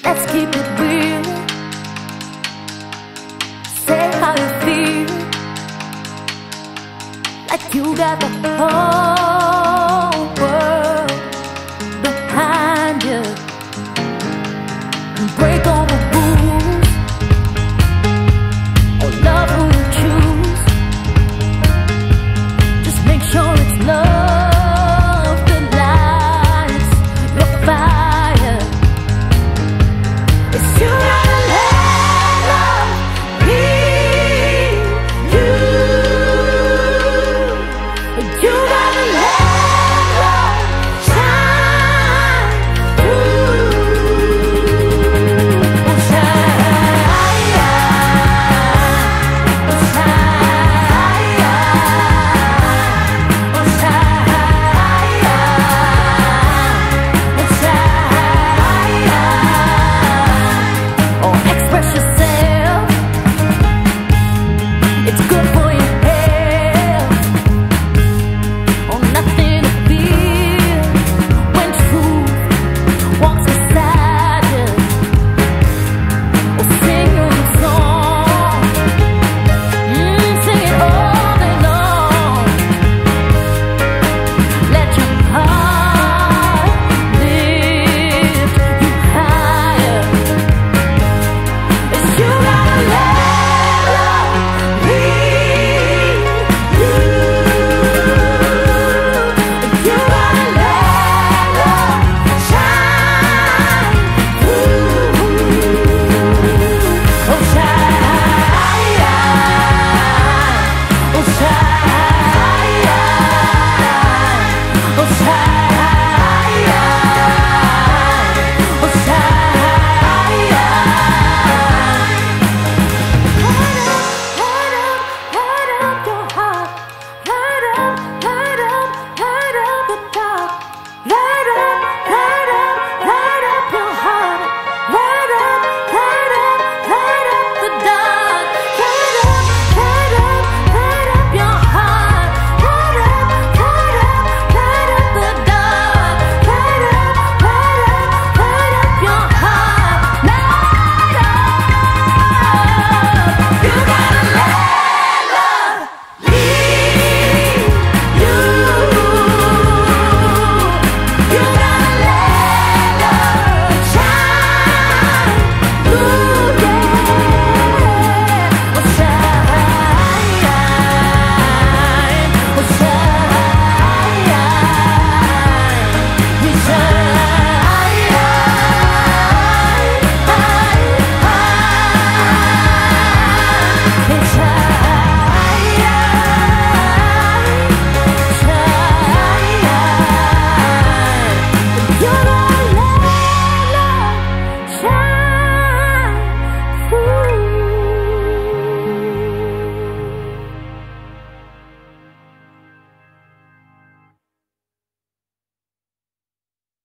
Let's keep it real. Say how you feel. Like you got the whole